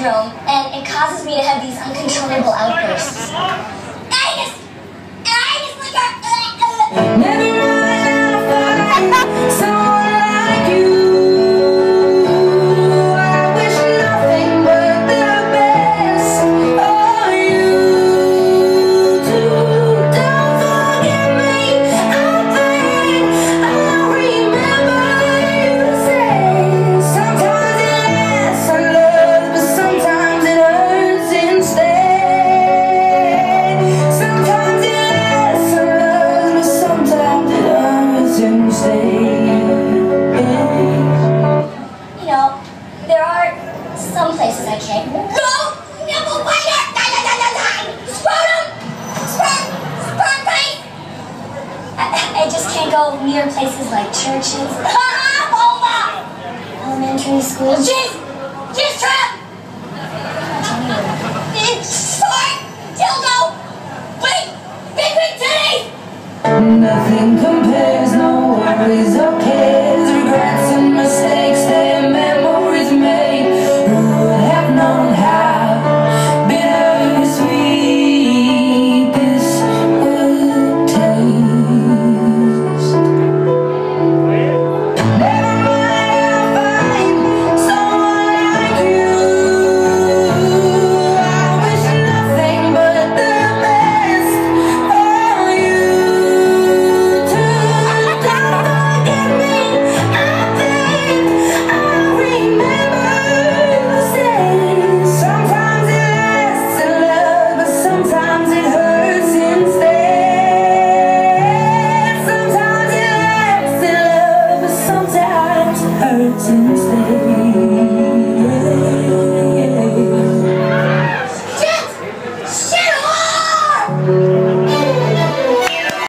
syndrome, and it causes me to have these uncontrollable outbursts. can't go near places like churches. elementary schools. Jeez, jeez, trap! It's Short dildo! Wait, big, big titty! Nothing compares.